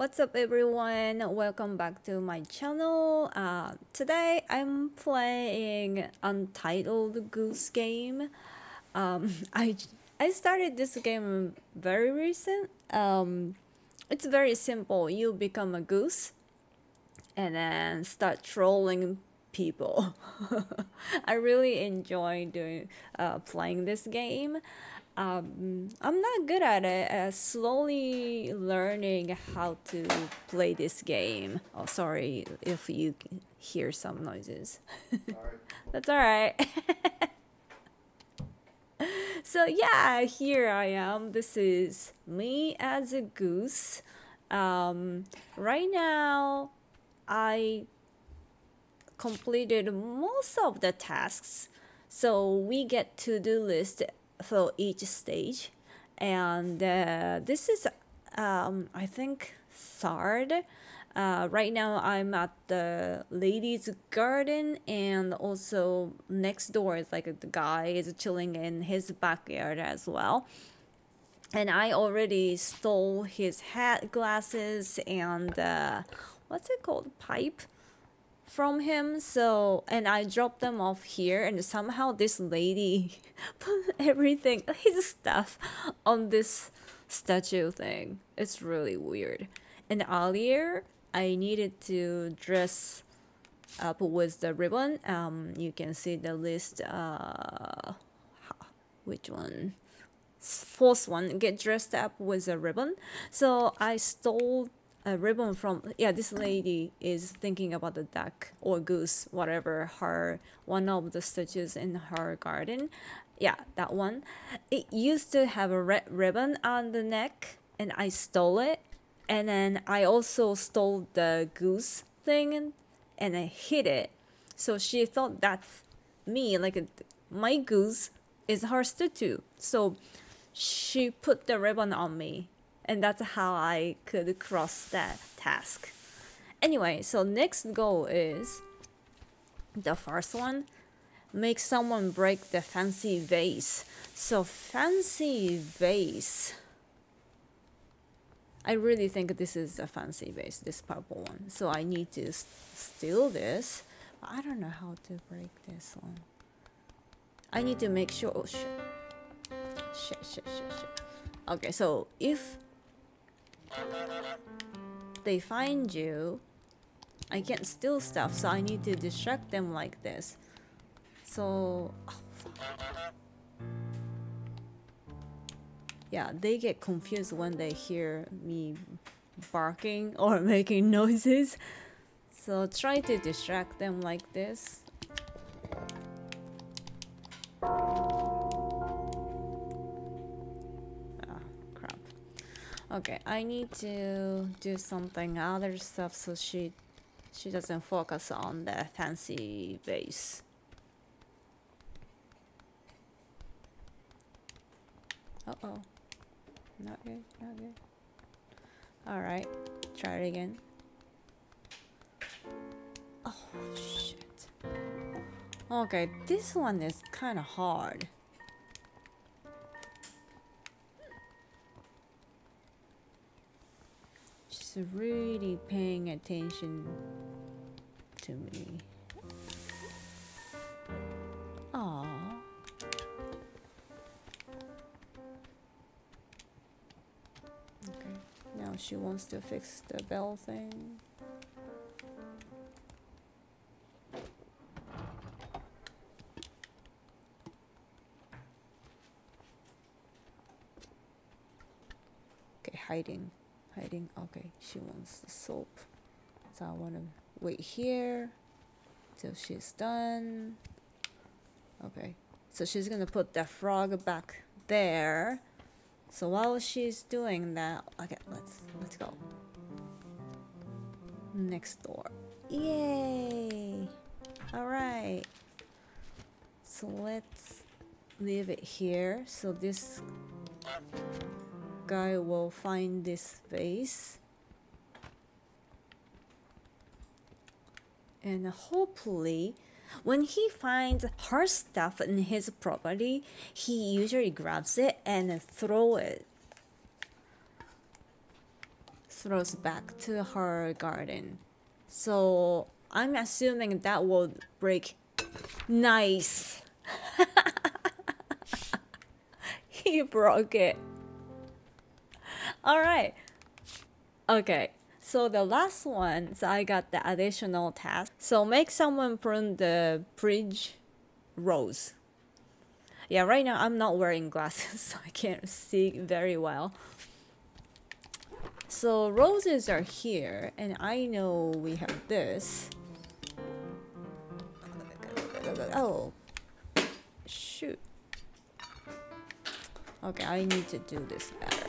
What's up everyone? Welcome back to my channel. Uh, today I'm playing Untitled Goose Game. Um, I, I started this game very recent. Um, it's very simple. You become a goose and then start trolling people. I really enjoy doing uh, playing this game um, I'm not good at it. Uh, slowly learning how to play this game. Oh, sorry if you hear some noises. That's all right. so yeah, here I am. This is me as a goose. Um, right now, I completed most of the tasks. So we get to-do list for each stage. And uh, this is um, I think third uh, right now I'm at the ladies garden and also next door is like the guy is chilling in his backyard as well. And I already stole his hat glasses and uh, what's it called? Pipe from him so and i dropped them off here and somehow this lady put everything his stuff on this statue thing. It's really weird. And earlier i needed to dress up with the ribbon. Um you can see the list uh which one? Fourth one. Get dressed up with a ribbon. So i stole a ribbon from yeah this lady is thinking about the duck or goose whatever her one of the stitches in her garden. Yeah that one. It used to have a red ribbon on the neck and i stole it. And then i also stole the goose thing and i hid it. So she thought that's me like uh, my goose is her statue. So she put the ribbon on me and that's how I could cross that task. Anyway, so next goal is the first one make someone break the fancy vase. So fancy vase. I really think this is a fancy vase, this purple one. So I need to steal this. I don't know how to break this one. I need to make sure. Oh shit. Shit, shit, shit, shit. Okay, so if they find you, I can't steal stuff, so I need to distract them like this. So... Yeah, they get confused when they hear me barking or making noises. So try to distract them like this. Okay, I need to do something other stuff so she she doesn't focus on the fancy vase. Uh-oh. Not good, not good. Alright, try it again. Oh, shit. Okay, this one is kind of hard. really paying attention to me. Aww. Okay, now she wants to fix the bell thing. Okay, hiding hiding okay she wants the soap. So I want to wait here till she's done. Okay so she's gonna put the frog back there. So while she's doing that okay let's let's go. Next door. Yay! All right. So let's leave it here. So this guy will find this vase. And hopefully, when he finds her stuff in his property, he usually grabs it and throw it. throws back to her garden. So I'm assuming that will break. Nice. he broke it. All right. Okay. So the last one, so I got the additional task. So make someone prune the bridge rose. Yeah, right now I'm not wearing glasses, so I can't see very well. So roses are here, and I know we have this. Oh, shoot. Okay, I need to do this better.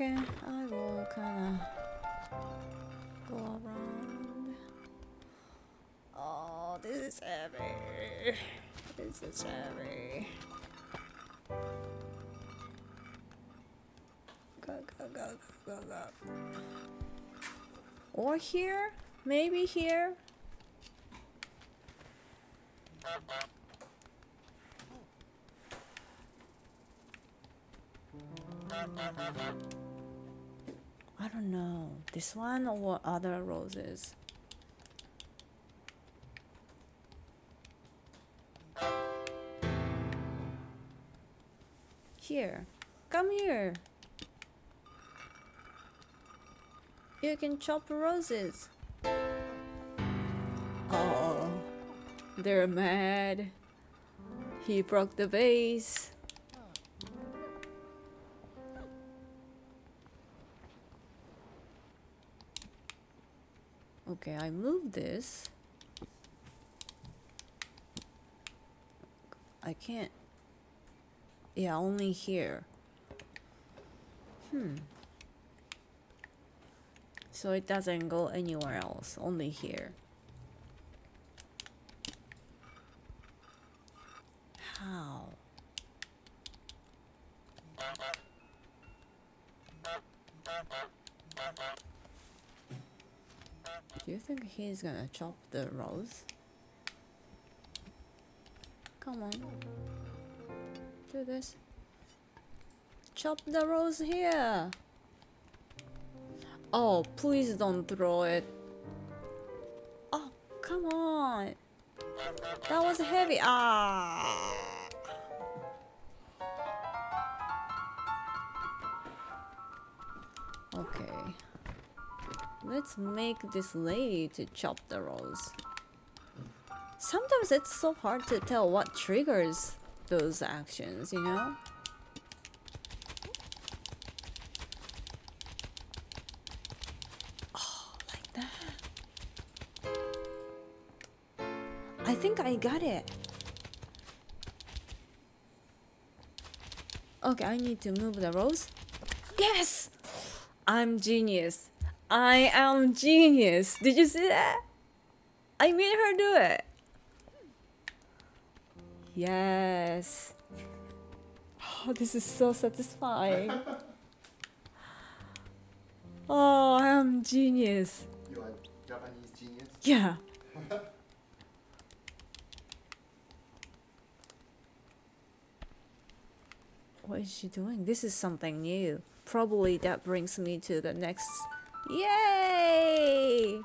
Okay, I will kind of go around. Oh, this is heavy. This is heavy. Go, go, go, go, go, go. Or here? Maybe here? Don't know. This one or other roses? Here. Come here. You can chop roses. Oh, they're mad. He broke the vase. Okay, I moved this. I can't. Yeah, only here. Hmm. So it doesn't go anywhere else, only here. How? Do you think he's gonna chop the rose? Come on. Do this. Chop the rose here. Oh, please don't throw it. Oh, come on. That was heavy. Ah. Let's make this lady to chop the rose. Sometimes it's so hard to tell what triggers those actions, you know? Oh, like that. I think I got it. Okay, I need to move the rose. Yes! I'm genius. I am genius. Did you see that? I made her do it. Yes. Oh, this is so satisfying. oh, I am genius. You are Japanese genius? Yeah. what is she doing? This is something new. Probably that brings me to the next. Yay!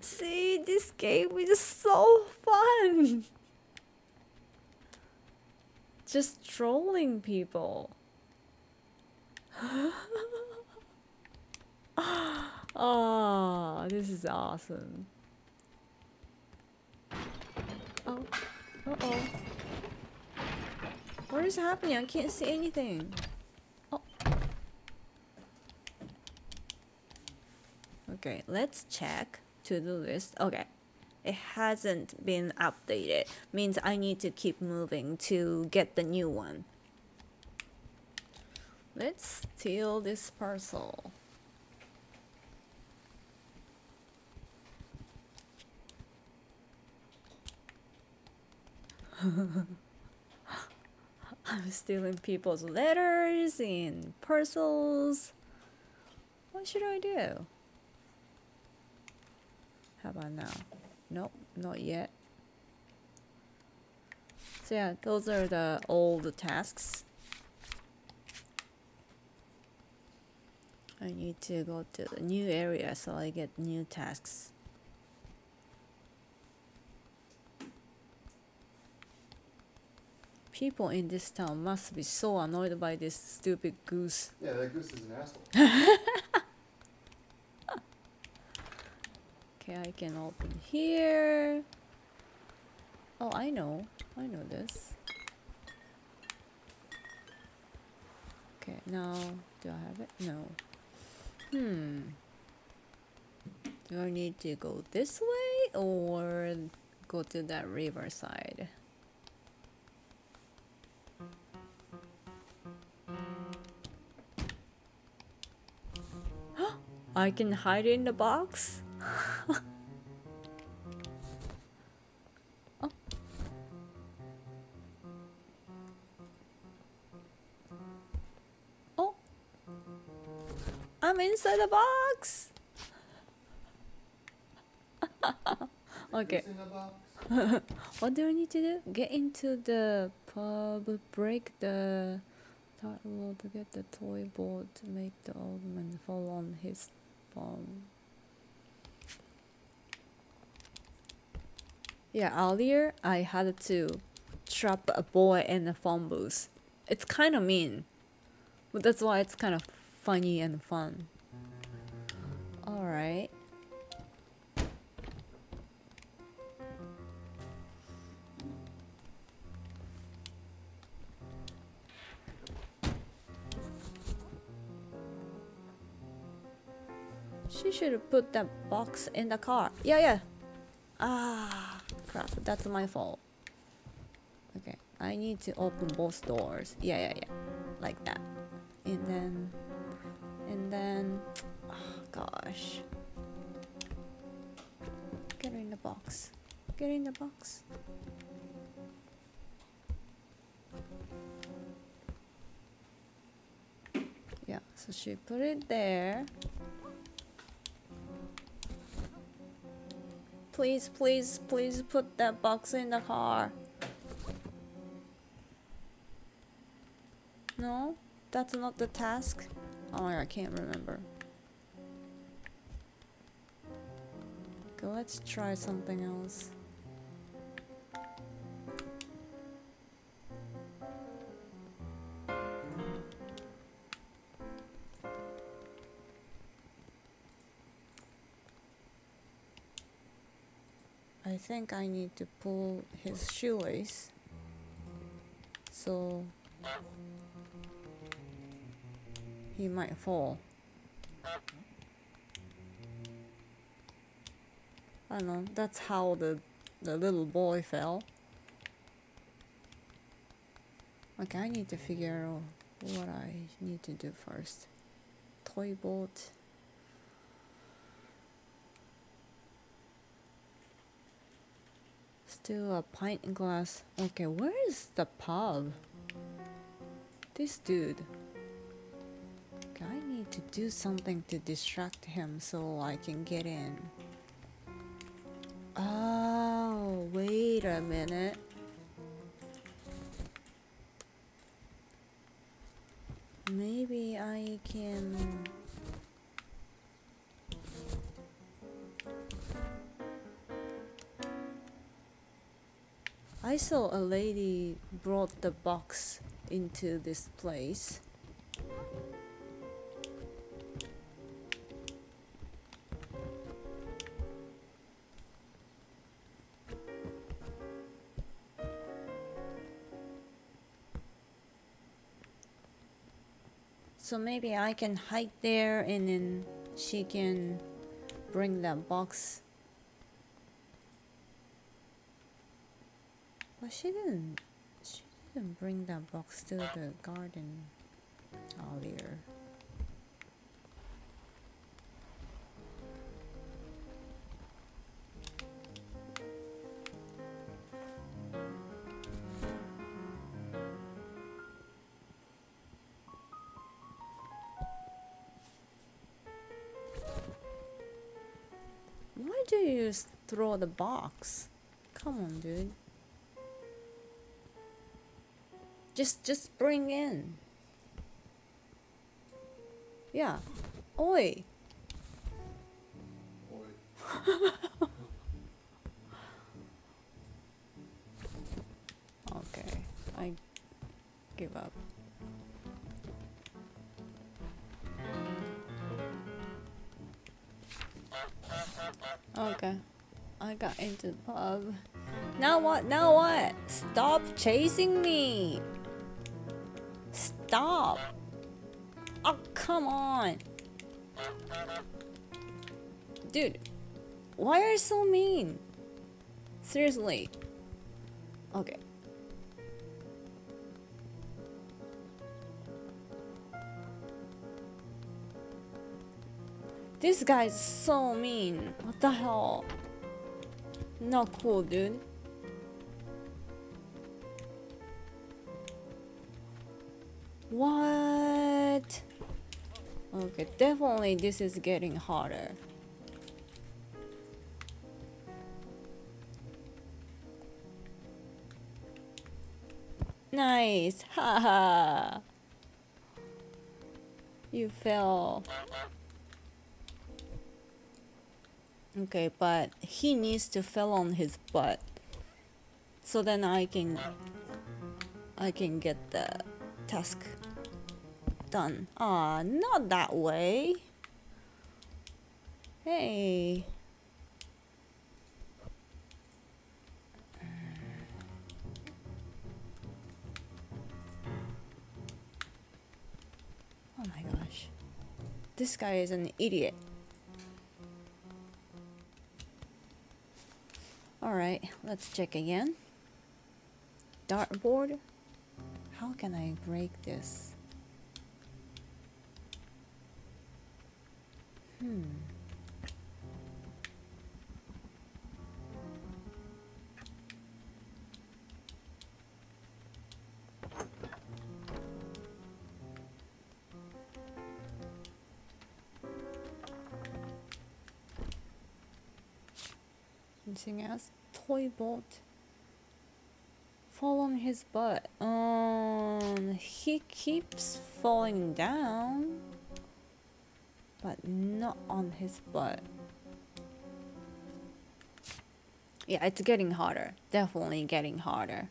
See, this game is so fun! Just trolling people. oh, this is awesome. Oh, uh oh. What is happening? I can't see anything. Okay, let's check to do list. Okay. It hasn't been updated. Means I need to keep moving to get the new one. Let's steal this parcel. I'm stealing people's letters and parcels. What should I do? How about now? Nope, not yet. So yeah, those are the all the tasks. I need to go to the new area so I get new tasks. People in this town must be so annoyed by this stupid goose. Yeah, that goose is an asshole. Okay, I can open here. Oh, I know. I know this. Okay, now do I have it? No. Hmm. Do I need to go this way or go to that riverside? I can hide in the box? Oh. Oh. I'm inside the box. okay. Goose in a box. What do I need to do? Get into the pub, break the title to get the toy boat to make the old man fall on his palm. Yeah, earlier I had to trap a boy in a phone booth. It's kind of mean, but that's why it's kind of funny and fun. Alright. She should put that box in the car. Yeah, yeah. Ah, crap. That's my fault. Okay, I need to open both doors. Yeah, yeah, yeah. Like that. And then. And then. Oh, gosh. Get her in the box. Get in the box. Yeah, so she put it there. Please, please, please put that box in the car. No? That's not the task? Oh, I can't remember. Okay, let's try something else. Think I need to pull his shoelace. So he might fall. I don't know, that's how the the little boy fell. Okay, I need to figure out what I need to do first. Toy boat. Still a pint glass. Okay, where is the pub? This dude. Okay, I need to do something to distract him so I can get in. Oh, wait a minute. Maybe I can. I saw a lady brought the box into this place. So maybe I can hide there and then she can bring that box. But she didn't she didn't bring that box to the garden earlier. Why do you throw the box? Come on, dude. Just just bring in. Yeah. Oi. Boy. Okay. I give up. Okay. I got into the pub. Now what? Now what? Stop chasing me! Stop! Oh, come on! Dude, why are you so mean? Seriously. Okay. This guy's so mean. What the hell? Not cool, dude. What? Okay, definitely this is getting harder. Nice. Haha. you fell. Okay, but he needs to fell on his butt. So then I can I can get the task done. Ah, not that way. Hey. Oh my gosh. This guy is an idiot. Alright, let's check again. Dartboard? How can I break this? Hmm. Anything else? Toy boat. Fall on his butt. Um, he keeps falling down, but not on his butt. Yeah, it's getting harder. Definitely getting harder.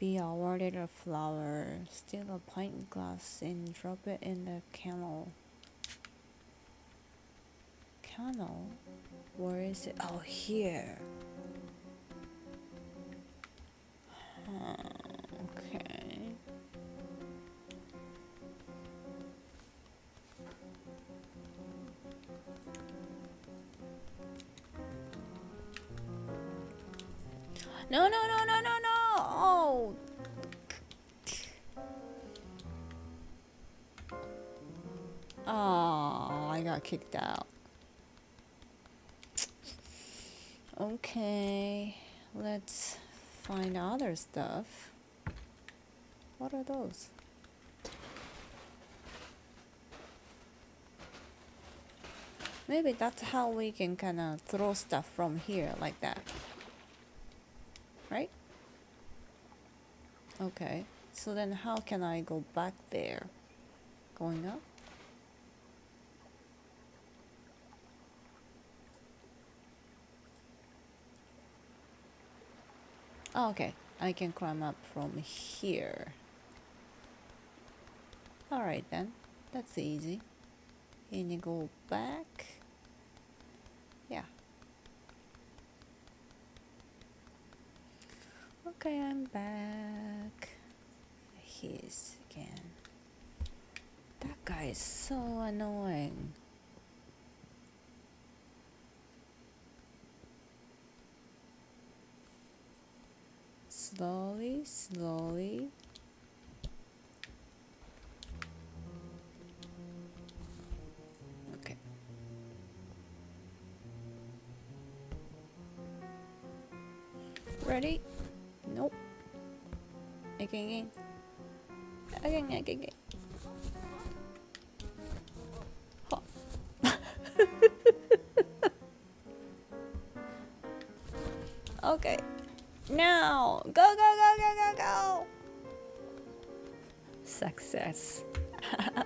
Be awarded a flower, steal a pint glass, and drop it in the canal. Canal? Where is it? Oh, here. Huh, No, no, no, no, no, no! Oh! Oh, I got kicked out. Okay, let's find other stuff. What are those? Maybe that's how we can kind of throw stuff from here like that. Right? Okay, so then how can I go back there? Going up? Oh, okay. I can climb up from here. Alright then. That's easy. And you go back. Yeah. Okay, I'm back. He's again. That guy is so annoying. Slowly, slowly. Okay. Ready? Again, again. Again, again, again. Okay. Now! Go, go, go, go, go, go! Success. okay,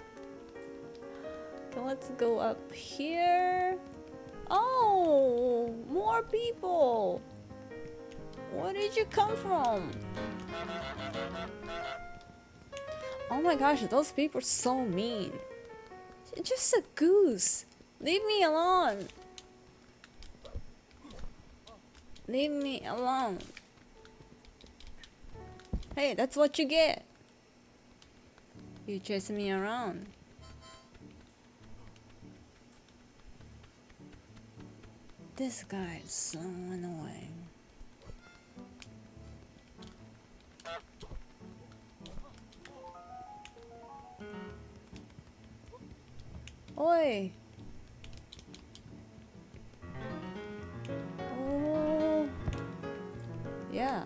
let's go up here. Oh, more people. Where did you come from? Oh my gosh, those people are so mean. Just a goose. Leave me alone. Leave me alone. Hey, that's what you get. You chase me around. This guy is so annoying. Oi! Oh. Yeah.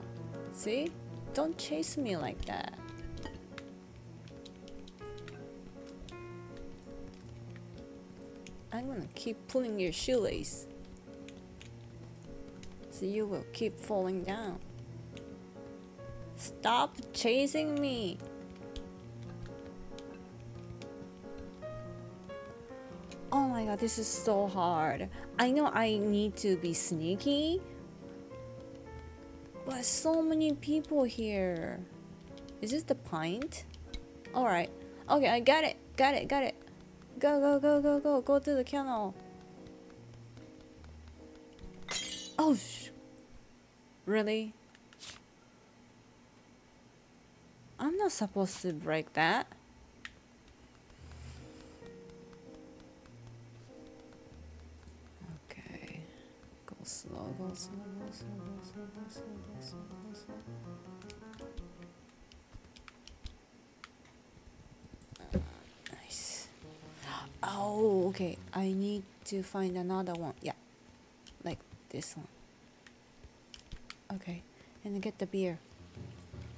See? Don't chase me like that. I'm gonna keep pulling your shoelace. So you will keep falling down. Stop chasing me! This is so hard. I know I need to be sneaky, but so many people here. Is this the pint? Alright. Okay, I got it. Got it, got it. Go, go, go, go, go. Go to the kennel. Oh, sh really? I'm not supposed to break that. Nice. Oh, okay. I need to find another one. Yeah. Like this one. Okay. And get the beer.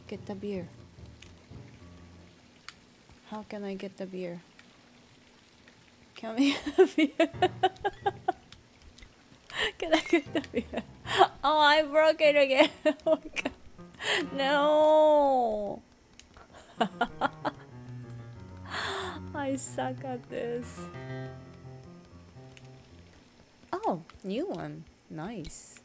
Get the beer. How can I get the beer? Can we have beer? Can I get the beer? Oh, I broke it again. Oh my god. No. I suck at this. Oh, new one. Nice.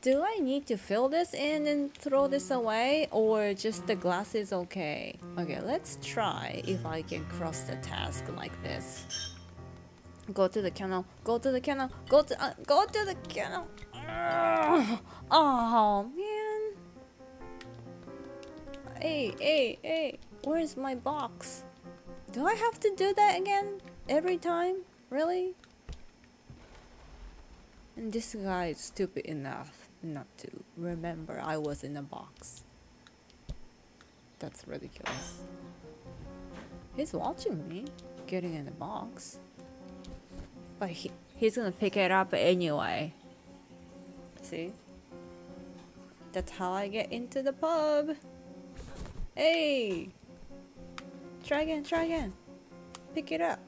Do I need to fill this in and throw this away or just the glass is okay? Okay, let's try if I can cross the task like this. Go to the kennel, go to the kennel, go to uh, go to the kennel. Ugh. Oh man. Hey, hey, hey, where's my box? Do I have to do that again? Every time? Really? And this guy is stupid enough not to remember I was in a box. That's ridiculous. He's watching me getting in the box. But he, he's gonna pick it up anyway. See? That's how I get into the pub. Hey! Try again, try again. Pick it up.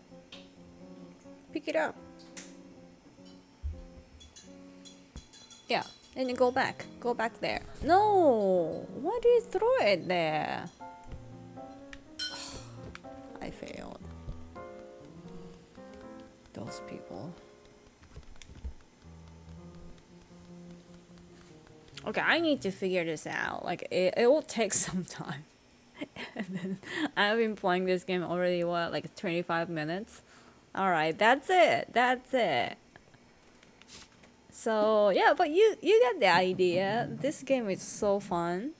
Pick it up. Yeah, and then go back. Go back there. No! Why do you throw it there? I failed. Those people. Okay, I need to figure this out. Like, it, it will take some time. I've been playing this game already, what, like 25 minutes? Alright, that's it. That's it. So, yeah, but you, you get the idea. This game is so fun.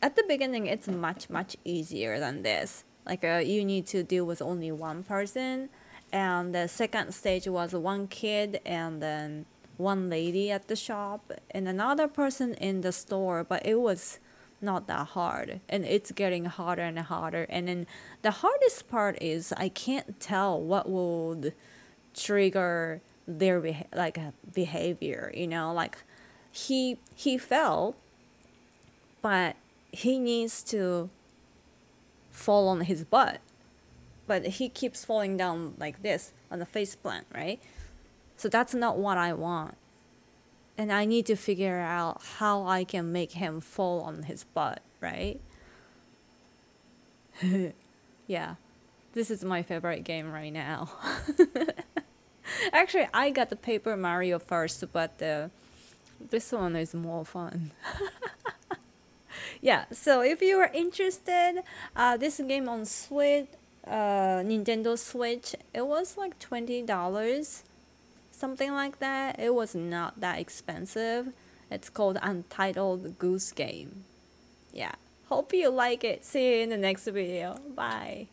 At the beginning, it's much, much easier than this. Like, uh, you need to deal with only one person. And the second stage was one kid and then one lady at the shop and another person in the store, but it was not that hard. And it's getting harder and harder. And then the hardest part is i can't tell what would trigger their beha- like behavior you know? Like he he fell but he needs to fall on his butt but he keeps falling down like this on the face plant right so that's not what i want and I need to figure out how I can make him fall on his butt, right? yeah, this is my favorite game right now. Actually, I got the Paper Mario first, but this one is more fun. yeah, so if you are interested, uh, this game on Switch, uh, Nintendo Switch, it was like twenty dollars, something like that. It was not that expensive. It's called Untitled Goose Game. Yeah, hope you like it. See you in the next video. Bye.